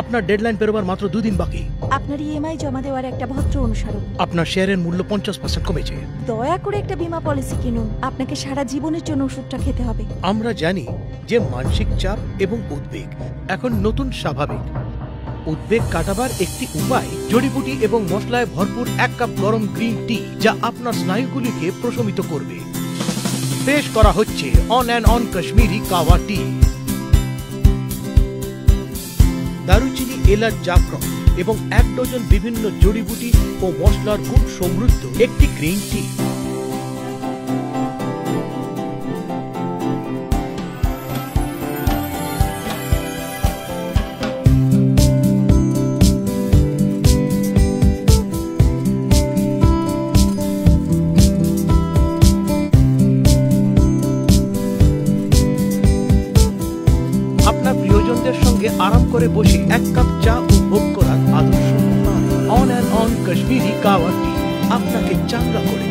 আপনার ডেডলাইন পেরোবার মাত্র দুদিন বাকি। আপনার ইএমআই জমা দেওয়ার একটা ভদ্র অনুসরণ। আপনার শেয়ারের মূল্য পঞ্চাশ পার্সেন্ট কমেছে। দয়া করে একটা বীমা পলিসি কিনুন। আপনাকে সারা জীবনের জন্য ওষুধটা খেতে হবে। আমরা জানি যে মানসিক চাপ এবং উদ্বেগ এখন নতুন স্বাভাবিক। উদ্বেগ কাটাবার একটি উপায় জড়িবুটি এবং মশলায় ভরপুর এক কাপ গরম গ্রিন টি যা আপনার স্নায়ুগুলিকে প্রশমিত করবে। পেশ করা হচ্ছে on and on Kashmiri kahwa tea. দারুচিনি, এলাচ, জাফরন এবং এক ডজন বিভিন্ন জড়িবুটি ও মশলার গুণ সমৃদ্ধ একটি গ্রিন টি। আপনার প্রিয়জনদের সঙ্গে আরাম করে বসে এক কাপ চা উপভোগ করার আদর্শ on and on Kashmiri kahwa tea আপনাকে চাঙ্গা করে।